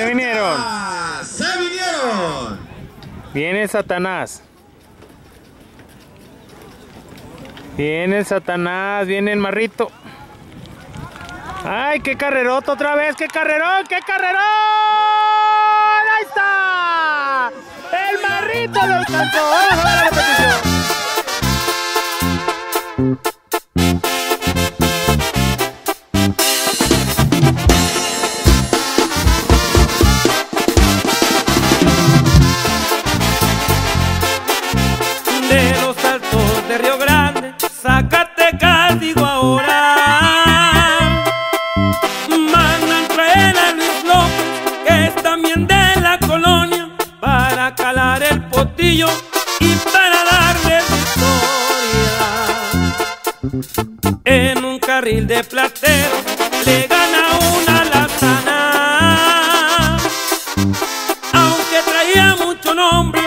Se vinieron. Ah, ¡Se vinieron! Viene Satanás. Viene el Satanás, viene el marrito. ¡Ay, qué carrerota otra vez! ¡Qué carrerón! ¡Qué carrerón! ¡Ahí está! ¡El marrito lo alcanzó! ¡Vamos a ver la repetición! De los altos de Río Grande, Zacatecas digo ahora. Mandan traer a Luis López, que es también de la colonia, para calar el potillo y para darle historia. En un carril de platero le gana una latana, aunque traía mucho nombre